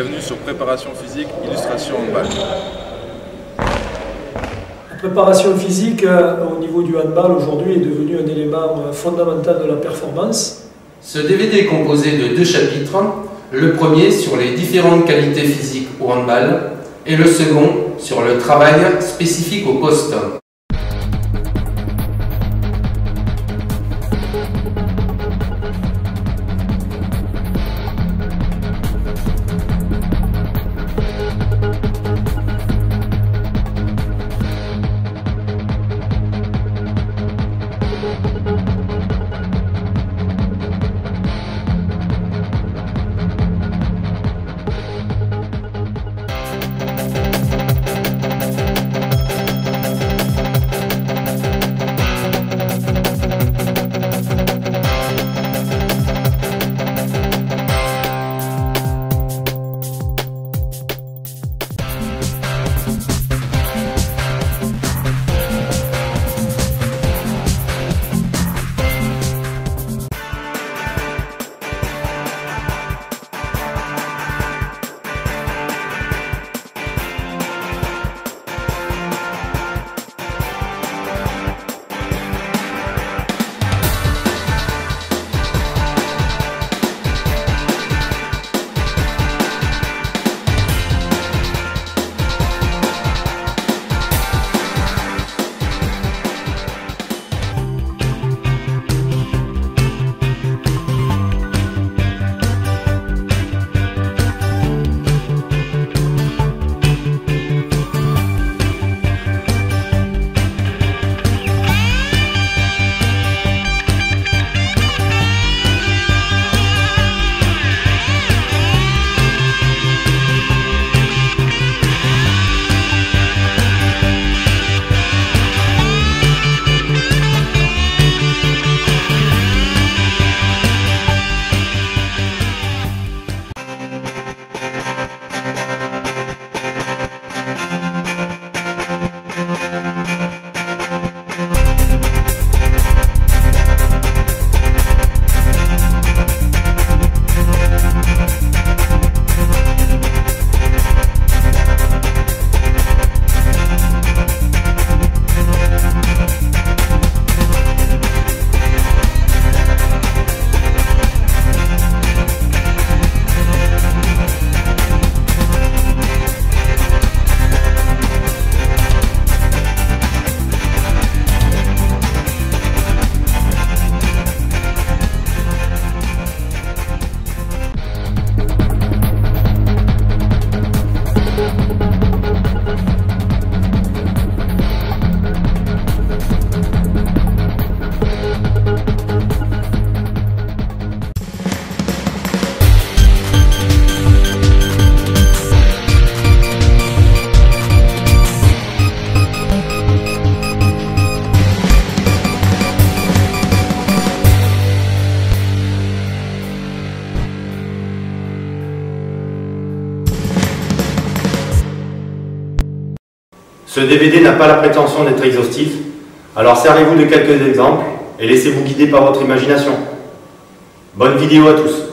Bienvenue sur Préparation physique, illustration handball. La préparation physique euh, au niveau du handball aujourd'hui est devenue un élément euh, fondamental de la performance. Ce DVD est composé de deux chapitres. Le premier sur les différentes qualités physiques au handball et le second sur le travail spécifique au poste. Ce DVD n'a pas la prétention d'être exhaustif, alors servez-vous de quelques exemples et laissez-vous guider par votre imagination. Bonne vidéo à tous